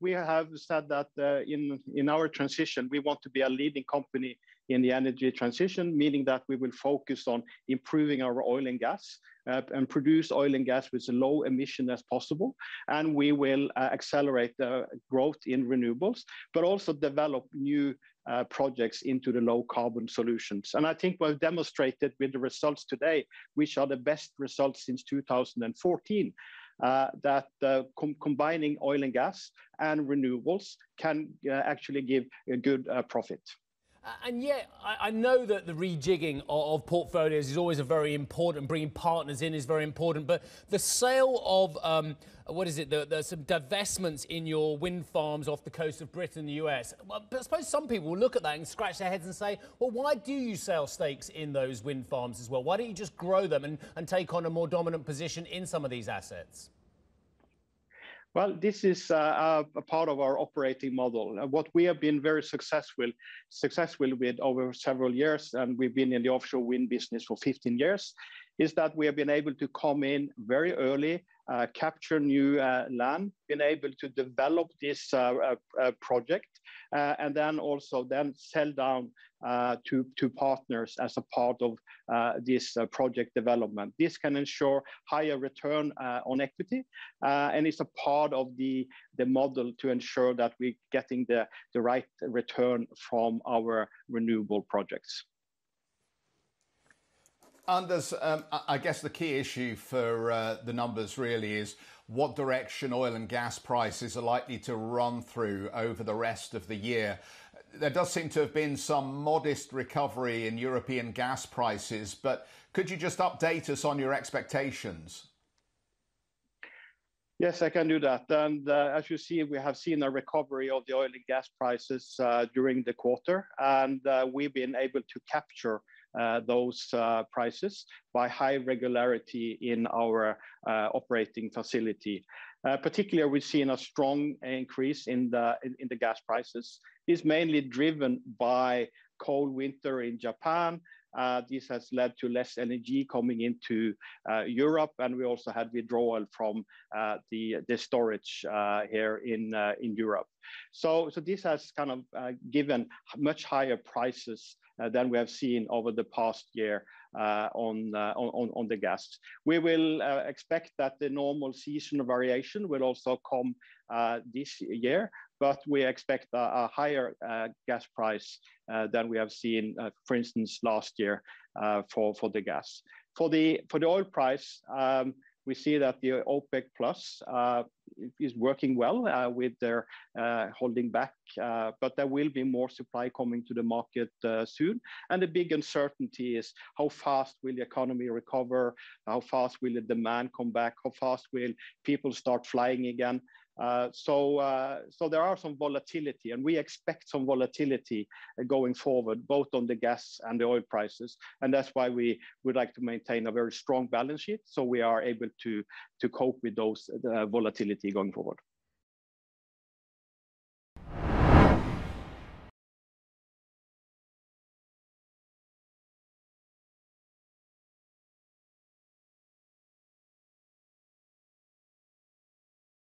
we have said that uh, in in our transition, we want to be a leading company in the energy transition, meaning that we will focus on improving our oil and gas uh, and produce oil and gas with as low emission as possible. And we will uh, accelerate the growth in renewables, but also develop new projects into the low carbon solutions. And I think we've demonstrated with the results today, which are the best results since 2014, Uh, that combining oil and gas and renewables can uh, actually give a good uh, profit. And yet, I know that the rejigging of portfolios is always a very important, bringing partners in is very important, but the sale of, um, what is it? The some divestments in your wind farms off the coast of Britain, the U.S. I suppose some people will look at that and scratch their heads and say, "Well, why do you sell stakes in those wind farms as well? Why don't you just grow them and take on a more dominant position in some of these assets? Well, this is uh, uh, a part of our operating model. Uh, what we have been very successful successful with over several years, and we've been in the offshore wind business for 15 years, is that we have been able to come in very early, capture new land, been able to develop this project, Uh, and then also then sell down uh, to partners as a part of uh, this project development. This can ensure higher return on equity, and it's a part of the model to ensure that we're getting the right return from our renewable projects. Anders, um, I guess the key issue for the numbers really is what direction oil and gas prices are likely to run through over the rest of the year. There does seem to have been some modest recovery in European gas prices, but could you just update us on your expectations? Yes, I can do that. And uh, as you see, we have seen a recovery of the oil and gas prices uh, during the quarter, and uh, we've been able to capture those prices by high regularity in our operating facility. Particularly, we've seen a strong increase in the gas prices. It's mainly driven by cold winter in Japan. Uh, this has led to less LNG coming into uh, Europe, and we also had withdrawal from uh, the the storage here in Europe. So, so this has kind of given much higher prices Uh, than we have seen over the past year uh, uh, on on, on the gas. We will expect that the normal seasonal variation will also come this year, but we expect a higher gas price than we have seen, for instance, last year for the gas. For the oil price, um, we see that the OPEC+ is working well uh, with their uh, holding back, uh, but there will be more supply coming to the market soon. And the big uncertainty is how fast will the economy recover? How fast will the demand come back? How fast will people start flying again? Uh, so, uh, so there are some volatility, and we expect some volatility going forward, both on the gas and the oil prices. And that's why we would like to maintain a very strong balance sheet, so we are able to cope with those uh, volatility going forward.